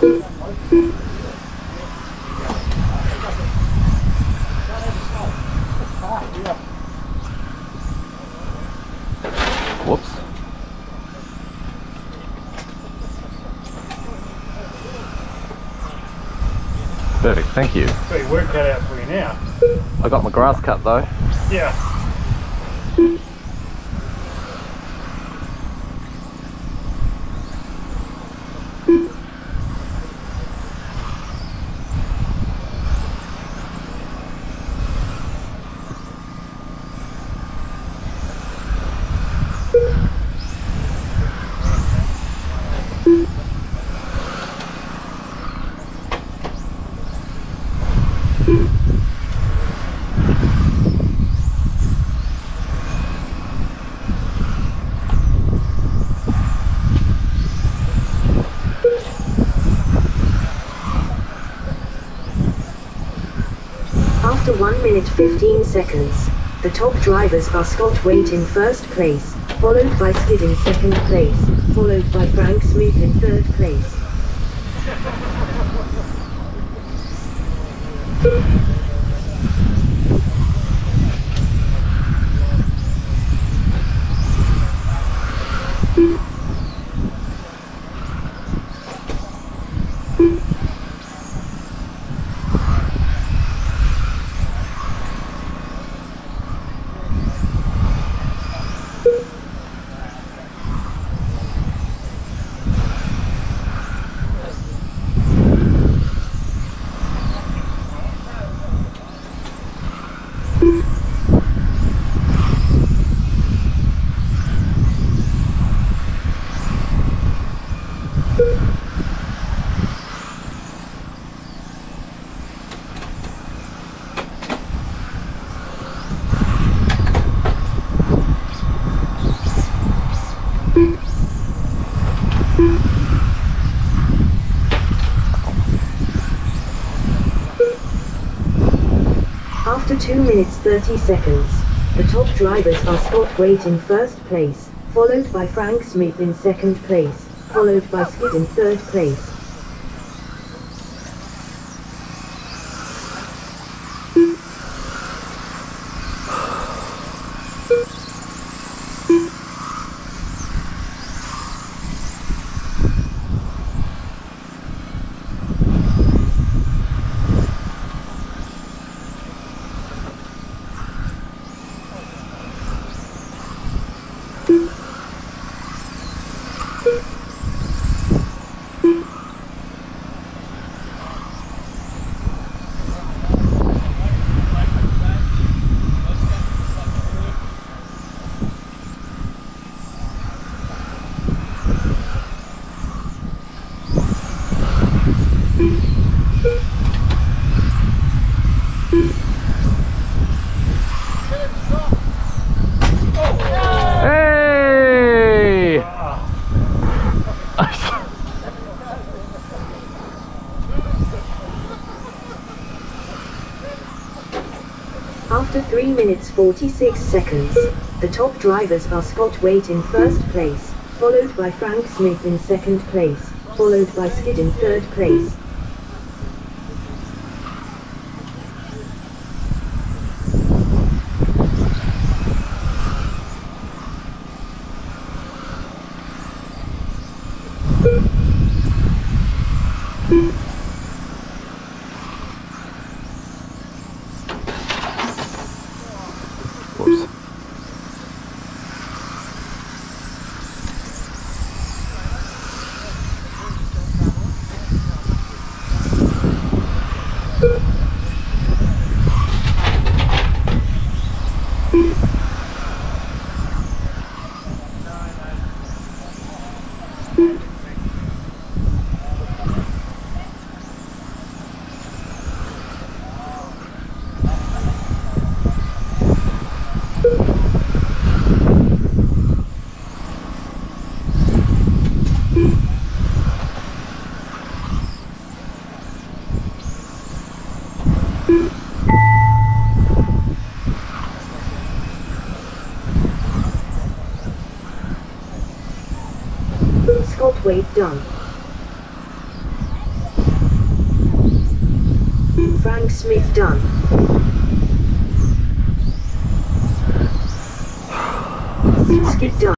Whoops. Perfect, thank you. So you that out for you now. I got my grass cut though. Yeah. After 1 minute 15 seconds, the top drivers are Scott Waite in first place, followed by Skid in second place, followed by Frank Smith in third place. After 2 minutes 30 seconds, the top drivers are Scott Waite in first place, followed by Frank Smith in second place, followed by Skid in third place. After 3 minutes 46 seconds, the top drivers are Scott Waite in first place, followed by Frank Smith in second place, followed by Skid in third place. Whoops. Waite done. Frank Smith done. Skid done.